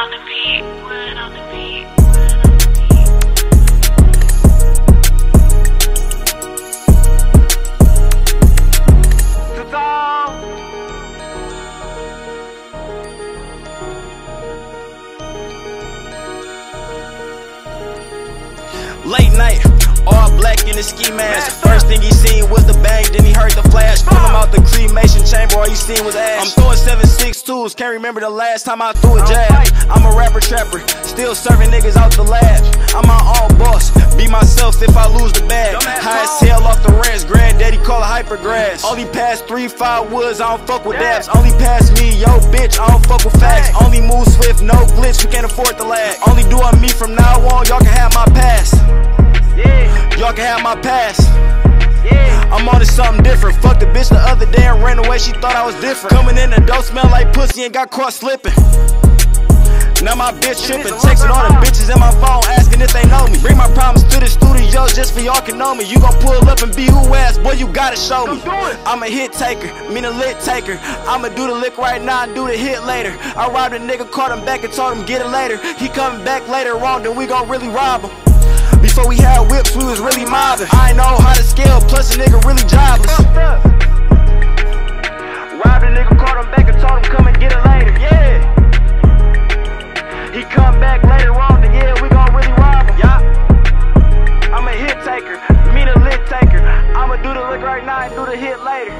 on the beat, wood on the beat. Late night, all black in the ski mask. First thing he seen was the bang, then he heard the flash. Pull him out the cremation chamber, all he seen was ash. I'm throwing 7.62s, can't remember the last time I threw a jab. I'm a rapper trapper, still serving niggas out the lab. I'm my own boss, be myself if I lose the bag. High as hell off the ranch, granddaddy call it hypergrass. Only pass three, five woods, I don't fuck with dabs. Only pass me, yo bitch, I don't fuck with facts. Only move swift, no glitch, we can't afford the lag. Only do doing me from now on, y'all can have my pass. Y'all can have my pass. I'm on to something different. Fuck the bitch the other day and ran away. She thought I was different. Coming in the door, smell like pussy and got caught slipping. Now my bitch tripping, texting all the bitches in my phone asking if they know me. Bring my problems to the studio just for y'all can know me. You gon' pull up and be who ass, boy, you gotta show me. I'm a hit taker, mean a lit taker. I'ma do the lick right now and do the hit later. I robbed a nigga, caught him back and told him get it later. He coming back later on, then we gon' really rob him. Before we had whips, we was really mobbing. I know how to scale, plus a nigga really jobless. back later on, then yeah, we gon' really rob em. Yeah. I'm a hit taker, mean a lit taker. I'ma do the lick right now and do the hit later.